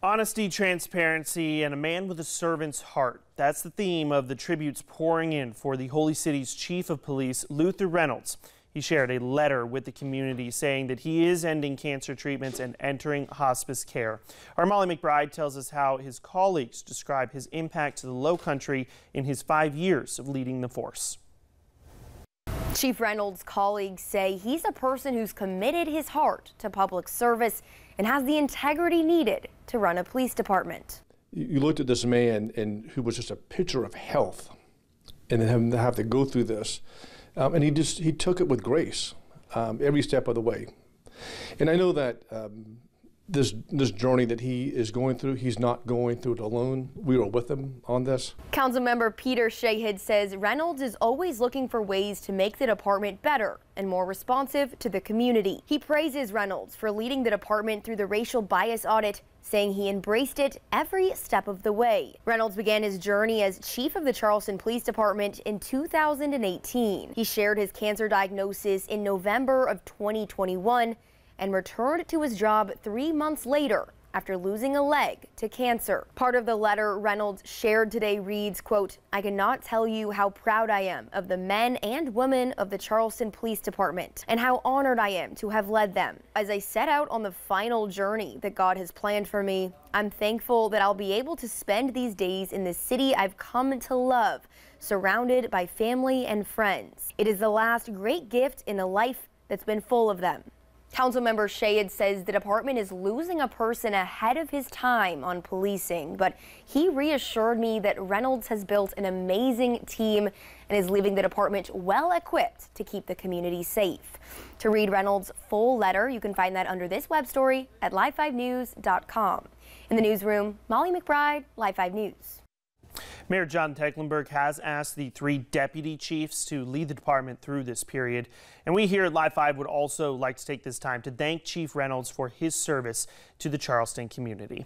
Honesty, transparency, and a man with a servant's heart. That's the theme of the tributes pouring in for the Holy City's Chief of Police, Luther Reynolds. He shared a letter with the community saying that he is ending cancer treatments and entering hospice care. Our Molly McBride tells us how his colleagues describe his impact to the Low Country in his five years of leading the force. Chief Reynolds' colleagues say he's a person who's committed his heart to public service and has the integrity needed to run a police department. You looked at this man and who was just a picture of health, and then have to go through this, um, and he just he took it with grace um, every step of the way. And I know that um, this this journey that he is going through, he's not going through it alone. We are with him on this. Councilmember Peter Shahid says Reynolds is always looking for ways to make the department better and more responsive to the community. He praises Reynolds for leading the department through the racial bias audit saying he embraced it every step of the way. Reynolds began his journey as chief of the Charleston Police Department in 2018. He shared his cancer diagnosis in November of 2021 and returned to his job three months later after losing a leg to cancer. Part of the letter Reynolds shared today reads, quote, I cannot tell you how proud I am of the men and women of the Charleston Police Department and how honored I am to have led them. As I set out on the final journey that God has planned for me, I'm thankful that I'll be able to spend these days in the city I've come to love, surrounded by family and friends. It is the last great gift in a life that's been full of them. Councilmember Shahid says the department is losing a person ahead of his time on policing, but he reassured me that Reynolds has built an amazing team and is leaving the department well equipped to keep the community safe. To read Reynolds' full letter, you can find that under this web story at live5news.com. In the newsroom, Molly McBride, Live 5 News. Mayor John Tecklenburg has asked the three deputy chiefs to lead the department through this period. And we here at Live 5 would also like to take this time to thank Chief Reynolds for his service to the Charleston community.